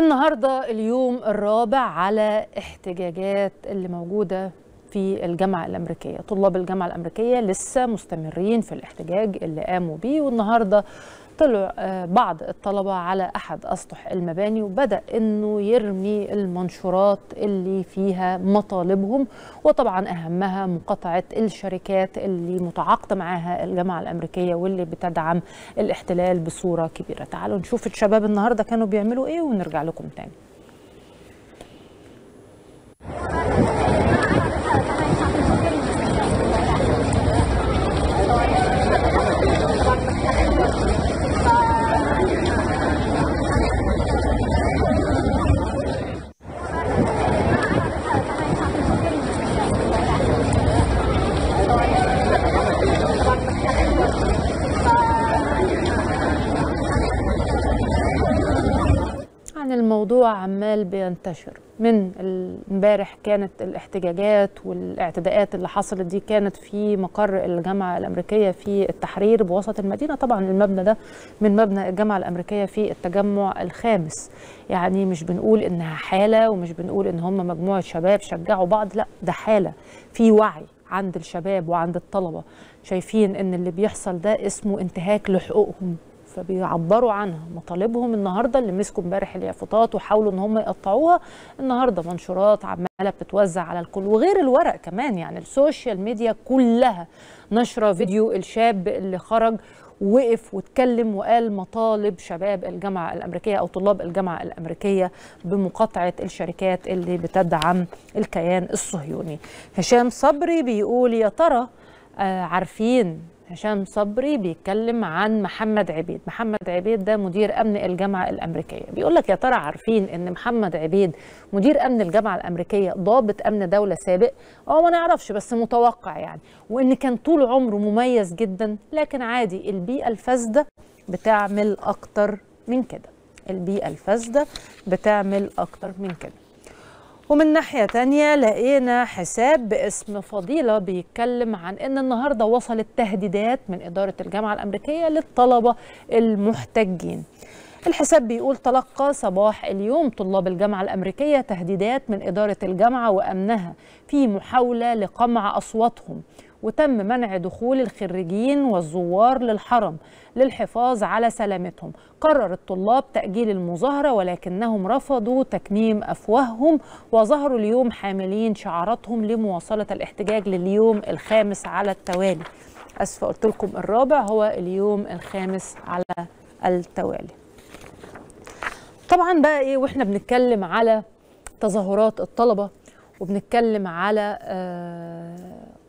النهارده اليوم الرابع على احتجاجات اللي موجودة في الجامعة الأمريكية. طلاب الجامعة الأمريكية لسه مستمرين في الاحتجاج اللي قاموا بيه والنهاردة طلع بعض الطلبة على أحد أسطح المباني وبدأ أنه يرمي المنشورات اللي فيها مطالبهم وطبعا أهمها مقاطعة الشركات اللي متعاقدة معاها الجامعة الأمريكية واللي بتدعم الاحتلال بصورة كبيرة. تعالوا نشوف الشباب النهاردة كانوا بيعملوا إيه ونرجع لكم تاني عن الموضوع عمال بينتشر. من امبارح كانت الاحتجاجات والاعتداءات اللي حصلت دي كانت في مقر الجامعة الأمريكية في التحرير بوسط المدينة. طبعا المبنى ده من مبنى الجامعة الأمريكية في التجمع الخامس. يعني مش بنقول إنها حالة ومش بنقول إن هم مجموعة شباب شجعوا بعض لا ده حالة. في وعي عند الشباب وعند الطلبة. شايفين إن اللي بيحصل ده اسمه انتهاك لحقوقهم. فبيعبروا عنها مطالبهم النهارده اللي مسكوا امبارح اليافطات وحاولوا إن هم يقطعوها النهارده منشورات عمالة بتتوزع على الكل وغير الورق كمان يعني ال social media كلها نشرة فيديو الشاب اللي خرج وقف واتكلم وقال مطالب شباب الجامعة الأمريكية أو طلاب الجامعة الأمريكية بمقاطعة الشركات اللي بتدعم الكيان الصهيوني. هشام صبري بيقول يا ترى آه عارفين هشام صبري بيتكلم عن محمد عبيد. محمد عبيد ده مدير أمن الجامعة الأمريكية. بيقول لك يا ترى عارفين إن محمد عبيد مدير أمن الجامعة الأمريكية ضابط أمن دولة سابق؟ آه ما نعرفش بس متوقع يعني. وإن كان طول عمره مميز جدا لكن عادي البيئة الفاسدة بتعمل أكتر من كده. البيئة الفاسدة بتعمل أكتر من كده. ومن ناحية تانية لقينا حساب باسم فضيلة بيتكلم عن إن النهاردة وصلت تهديدات من إدارة الجامعة الأمريكية للطلبة المحتجين. الحساب بيقول تلقى صباح اليوم طلاب الجامعة الأمريكية تهديدات من إدارة الجامعة وأمنها في محاولة لقمع أصواتهم. وتم منع دخول الخريجين والزوار للحرم للحفاظ على سلامتهم. قرر الطلاب تأجيل المظاهرة ولكنهم رفضوا تكميم أفواههم وظهروا اليوم حاملين شعاراتهم لمواصلة الاحتجاج لليوم الخامس على التوالي. أسفة قلت لكم الرابع هو اليوم الخامس على التوالي. طبعا بقى إيه وإحنا بنتكلم على تظاهرات الطلبة وبنتكلم على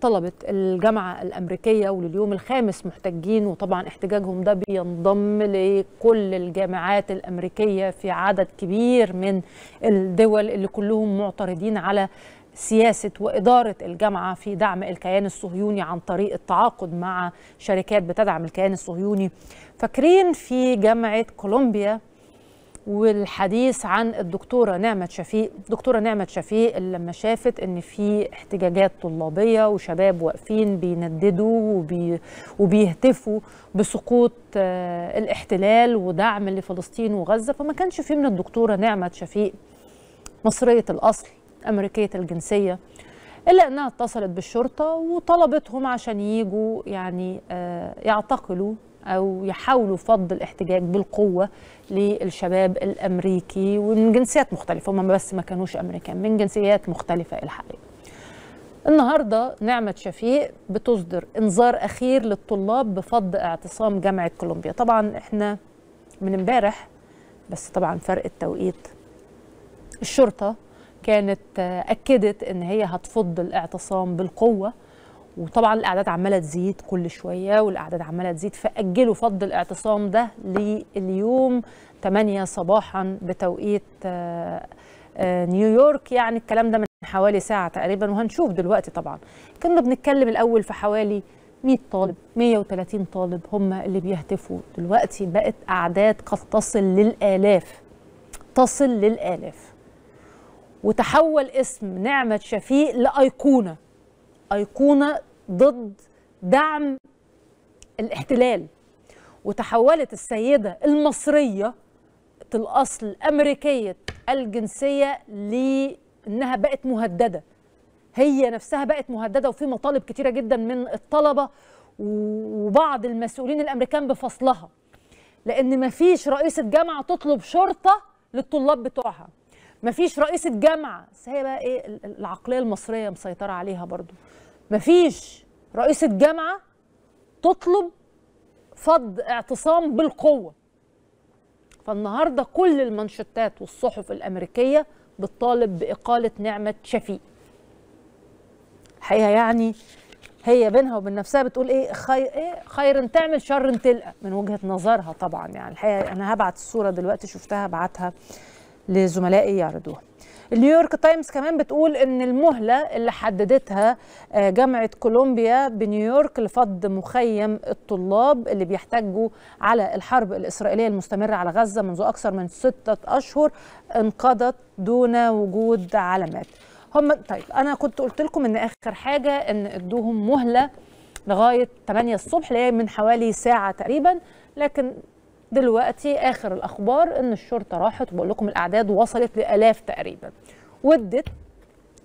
طلبة الجامعة الأمريكية ولليوم الخامس محتجين وطبعا احتجاجهم ده بينضم لكل الجامعات الأمريكية في عدد كبير من الدول اللي كلهم معترضين على سياسة وإدارة الجامعة في دعم الكيان الصهيوني عن طريق التعاقد مع شركات بتدعم الكيان الصهيوني. فاكرين في جامعة كولومبيا والحديث عن الدكتورة نعمة شفيق. دكتورة نعمة شفيق لما شافت إن في احتجاجات طلابية وشباب واقفين بينددوا وبي وبيهتفوا بسقوط الاحتلال ودعم لفلسطين وغزة فما كانش في من الدكتورة نعمة شفيق مصرية الأصل أمريكية الجنسية إلا إنها اتصلت بالشرطة وطلبتهم عشان يجوا يعني يعتقلوا أو يحاولوا فض الاحتجاج بالقوة للشباب الأمريكي ومن جنسيات مختلفة هم بس ما كانوش أمريكان من جنسيات مختلفة الحقيقة النهارده نعمة شفيق بتصدر إنذار أخير للطلاب بفض اعتصام جامعة كولومبيا. طبعا إحنا من امبارح بس طبعا فرق التوقيت. الشرطة كانت أكدت إن هي هتفض الاعتصام بالقوة وطبعا الأعداد عمالة تزيد كل شوية والأعداد عمالة تزيد فأجلوا فض الاعتصام ده لليوم 8 صباحا بتوقيت نيويورك يعني الكلام ده من حوالي ساعة تقريبا وهنشوف دلوقتي طبعا. كنا بنتكلم الأول في حوالي 100 طالب 130 طالب هم اللي بيهتفوا. دلوقتي بقت أعداد قد تصل للآلاف تصل للآلاف. وتحول اسم نعمة شفيق لأيقونة. أيقونة ضد دعم الاحتلال. وتحولت السيدة المصرية الأصل امريكيه الجنسية لأنها بقت مهددة. هي نفسها بقت مهددة وفي مطالب كتيرة جدا من الطلبة وبعض المسؤولين الأمريكان بفصلها. لأن مفيش رئيسة جامعة تطلب شرطة للطلاب بتوعها. مفيش رئيسة جامعة بس هي بقى إيه العقلية المصرية مسيطرة عليها برضو. مفيش رئيسه جامعه تطلب فض اعتصام بالقوة. فالنهاردة كل المنشطات والصحف الأمريكية بتطالب بإقالة نعمة شفيق. الحقيقة يعني هي بينها وبين نفسها بتقول إيه خير إيه خير تعمل شر تلقى. من وجهة نظرها طبعا يعني. الحقيقة أنا هبعت الصورة دلوقتي شفتها بعتها لزملائي يعرضوها. النيويورك تايمز كمان بتقول إن المهلة اللي حددتها جامعة كولومبيا بنيويورك لفض مخيم الطلاب اللي بيحتجوا على الحرب الإسرائيلية المستمرة على غزة منذ أكثر من ستة أشهر انقضت دون وجود علامات. هم طيب أنا كنت قلت لكم إن آخر حاجة إن إدوهم مهلة لغاية 8 الصبح اللي هي من حوالي ساعة تقريبا لكن دلوقتي آخر الأخبار إن الشرطة راحت وبقول لكم الأعداد وصلت لآلاف تقريبا. ودت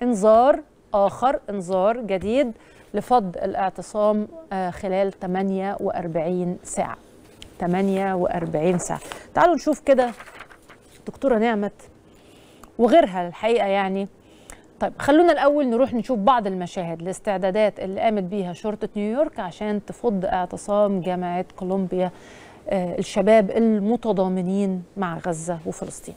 إنذار آخر إنذار جديد لفض الاعتصام خلال 48 ساعة. 48 ساعة. تعالوا نشوف كده دكتورة نعمت وغيرها الحقيقة يعني. طيب خلونا الأول نروح نشوف بعض المشاهد الاستعدادات اللي قامت بيها شرطة نيويورك عشان تفض اعتصام جامعة كولومبيا آه الشباب المتضامنين مع غزة وفلسطين.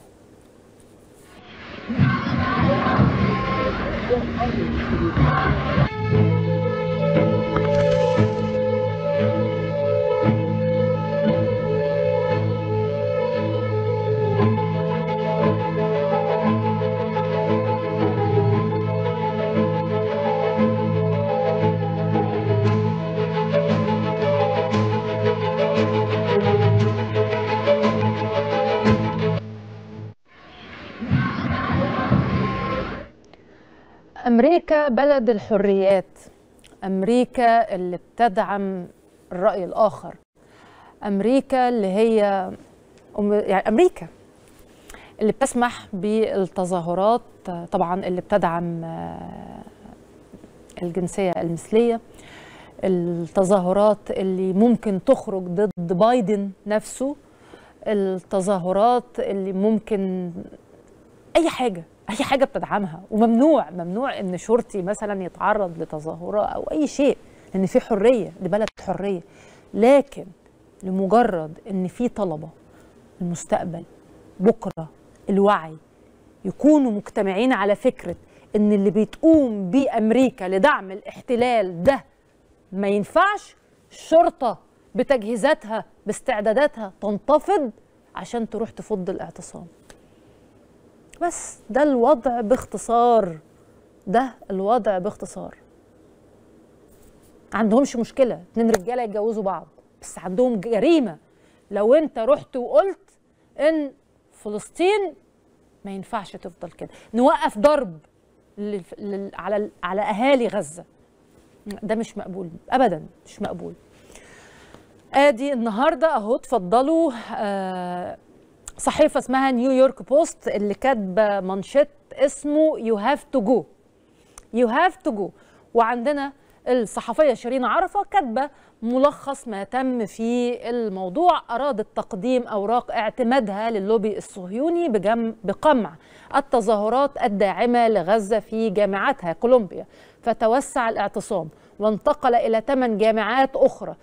أمريكا بلد الحريات أمريكا اللي بتدعم الرأي الآخر أمريكا اللي هي يعني أمريكا اللي بتسمح بالتظاهرات طبعا اللي بتدعم الجنسية المثلية التظاهرات اللي ممكن تخرج ضد بايدن نفسه التظاهرات اللي ممكن أي حاجة أي حاجة بتدعمها. وممنوع ممنوع إن شرطي مثلا يتعرض لتظاهرة أو أي شيء لأن في حرية دي بلد حرية. لكن لمجرد إن في طلبة المستقبل بكرة الوعي يكونوا مجتمعين على فكرة إن اللي بتقوم بيه أمريكا لدعم الاحتلال ده ما ينفعش الشرطه بتجهيزاتها باستعداداتها تنتفض عشان تروح تفض الاعتصام. بس ده الوضع باختصار. ده الوضع باختصار. عندهمش مشكلة. اتنين رجالة يتجوزوا بعض. بس عندهم جريمة لو انت رحت وقلت ان فلسطين ما ينفعش تفضل كده. نوقف ضرب على على أهالي غزة. ده مش مقبول. ابدا مش مقبول. آدي النهارده أهو اتفضلوا آه صحيفة اسمها New York Post اللي كاتبة مانشيت اسمه you have to go you have to go وعندنا الصحفية شيرين عرفة كاتبة ملخص ما تم في الموضوع ارادت تقديم أوراق اعتمادها للوبي الصهيوني بجم بقمع التظاهرات الداعمة لغزة في جامعاتها كولومبيا. فتوسع الاعتصام وانتقل إلى ثمان جامعات أخرى.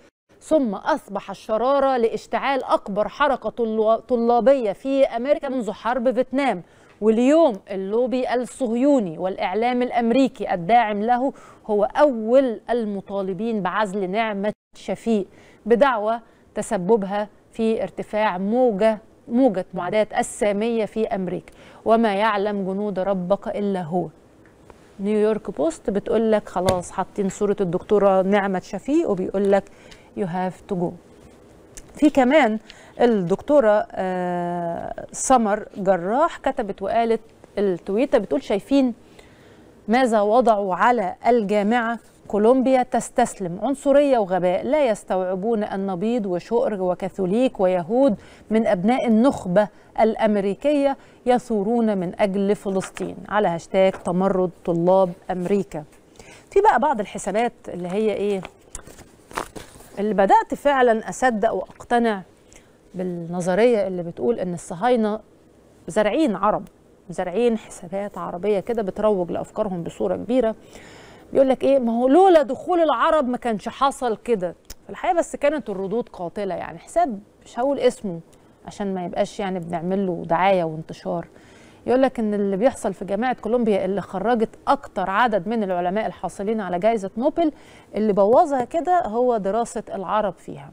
ثم أصبح الشرارة لاشتعال أكبر حركة طلابية في أمريكا منذ حرب فيتنام واليوم اللوبي الصهيوني والإعلام الأمريكي الداعم له هو أول المطالبين بعزل نعمة شفيق بدعوى تسببها في ارتفاع موجة موجة معاداة السامية في أمريكا. وما يعلم جنود ربك إلا هو. نيويورك بوست بتقول لك خلاص حاطين صورة الدكتورة نعمة شفيق وبيقول لك you have to go. في كمان الدكتورة سمر جراح كتبت وقالت التويتة بتقول شايفين ماذا وضعوا على الجامعة. كولومبيا تستسلم عنصرية وغباء لا يستوعبون أن بيض وشؤر وكاثوليك ويهود من أبناء النخبة الأمريكية يثورون من أجل فلسطين. على هاشتاج تمرد طلاب أمريكا. في بقى بعض الحسابات اللي هي إيه؟ اللي بدأت فعلا أصدق وأقتنع بالنظرية اللي بتقول إن الصهاينة زارعين عرب زارعين حسابات عربية كده بتروج لأفكارهم بصورة كبيرة. بيقول لك إيه؟ ما هو لولا دخول العرب ما كانش حصل كده. في الحقيقة بس كانت الردود قاتلة يعني. حساب مش هقول اسمه عشان ما يبقاش يعني بنعمل له دعاية وانتشار. يقول لك إن اللي بيحصل في جامعة كولومبيا اللي خرجت أكتر عدد من العلماء الحاصلين على جائزة نوبل اللي بوظها كده هو دراسة العرب فيها.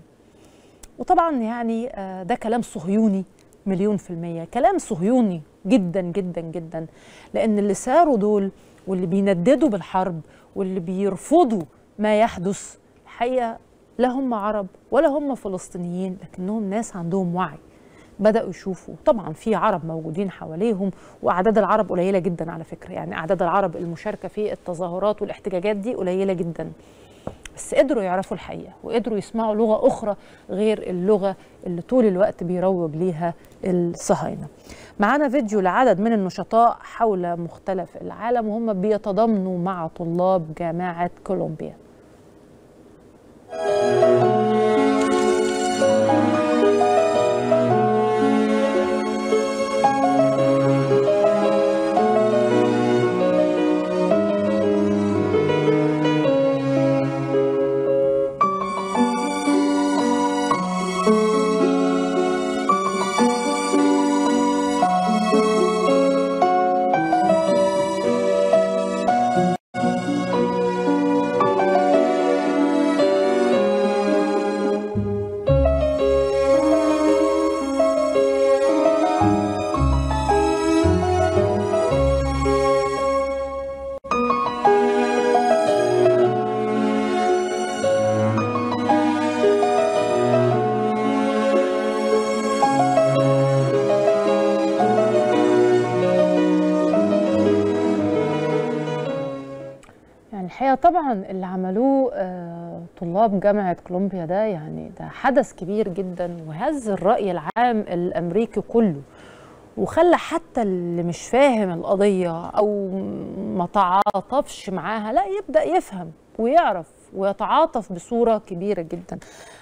وطبعا يعني ده كلام صهيوني مليون في المية. كلام صهيوني جدا جدا جدا. لأن اللي ساروا دول واللي بينددوا بالحرب واللي بيرفضوا ما يحدث الحقيقة لا هم عرب ولا هم فلسطينيين لكنهم ناس عندهم وعي. بدأوا يشوفوا. طبعا في عرب موجودين حواليهم وأعداد العرب قليلة جدا على فكرة. يعني أعداد العرب المشاركة في التظاهرات والاحتجاجات دي قليلة جدا. بس قدروا يعرفوا الحقيقة وقدروا يسمعوا لغة أخرى غير اللغة اللي طول الوقت بيروج ليها الصهاينة. معانا فيديو لعدد من النشطاء حول مختلف العالم وهم بيتضامنوا مع طلاب جامعة كولومبيا. طبعا اللي عملوه طلاب جامعة كولومبيا ده يعني ده حدث كبير جدا وهز الرأي العام الأمريكي كله وخلى حتى اللي مش فاهم القضية أو ما تعاطفش معاها لا يبدأ يفهم ويعرف ويتعاطف بصورة كبيرة جدا.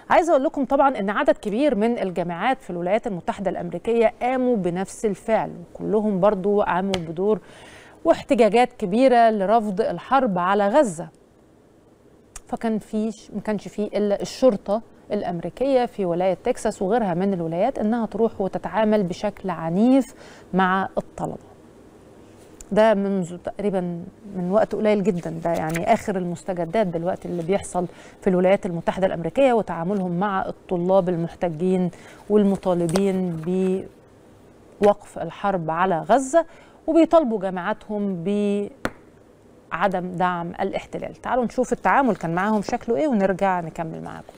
عايزه أقول لكم طبعا إن عدد كبير من الجامعات في الولايات المتحدة الأمريكية قاموا بنفس الفعل وكلهم برضو قاموا بدور واحتجاجات كبيرة لرفض الحرب على غزة. فكان فيش ما كانش فيه إلا الشرطة الأمريكية في ولاية تكساس وغيرها من الولايات إنها تروح وتتعامل بشكل عنيف مع الطلبة. ده منذ تقريبا من وقت قليل جدا. ده يعني آخر المستجدات دلوقتي اللي بيحصل في الولايات المتحدة الأمريكية وتعاملهم مع الطلاب المحتجين والمطالبين بوقف الحرب على غزة. وبيطالبوا جامعاتهم بعدم دعم الاحتلال. تعالوا نشوف التعامل كان معاهم شكله إيه ونرجع نكمل معاكم.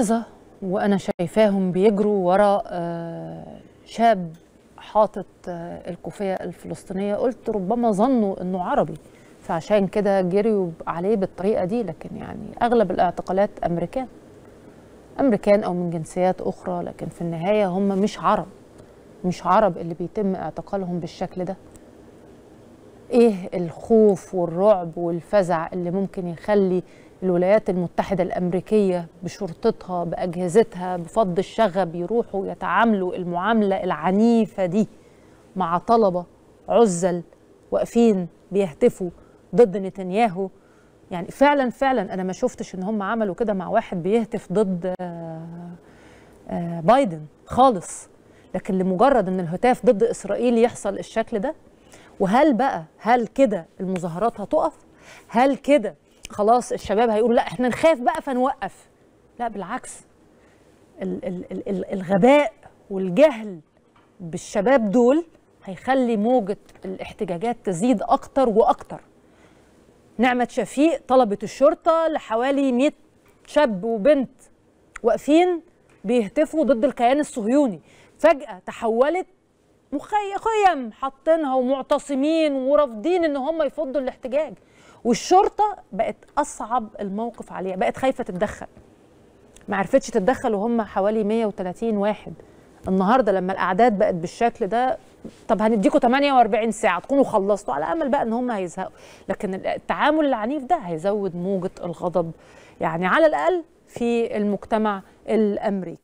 للحظة وأنا شايفاهم بيجروا وراء آه، شاب حاطط آه، الكوفية الفلسطينية. قلت ربما ظنوا أنه عربي فعشان كده جريوا عليه بالطريقة دي. لكن يعني أغلب الاعتقالات أمريكان أمريكان أو من جنسيات أخرى. لكن في النهاية هم مش عرب مش عرب اللي بيتم اعتقالهم بالشكل ده. إيه الخوف والرعب والفزع اللي ممكن يخلي الولايات المتحدة الأمريكية بشرطتها بأجهزتها بفض الشغب يروحوا يتعاملوا المعاملة العنيفة دي مع طلبة عزل واقفين بيهتفوا ضد نتنياهو. يعني فعلا فعلا أنا ما شفتش إن هم عملوا كده مع واحد بيهتف ضد آه، آه، بايدن خالص. لكن لمجرد إن الهتاف ضد إسرائيل يحصل الشكل ده وهل بقى هل كده المظاهرات هتقف؟ هل كده خلاص الشباب هيقولوا لا إحنا نخاف بقى فنوقف. لا بالعكس. ال ال ال ال الغباء والجهل بالشباب دول هيخلي موجة الاحتجاجات تزيد أكتر وأكتر. نعمة شفيق طلبت الشرطة لحوالي 100 شاب وبنت واقفين بيهتفوا ضد الكيان الصهيوني. فجأة تحولت مخي خيم حاطينها ومعتصمين ورافضين إن هم يفضوا الاحتجاج. والشرطة بقت أصعب الموقف عليها بقت خايفة تتدخل. ما عرفتش تتدخل وهم حوالي 130 واحد. النهارده لما الأعداد بقت بالشكل ده طب هنديكم 48 ساعة تكونوا خلصتوا على أمل بقى إن هم هيزهقوا. لكن التعامل العنيف ده هيزود موجة الغضب يعني على الأقل في المجتمع الأمريكي.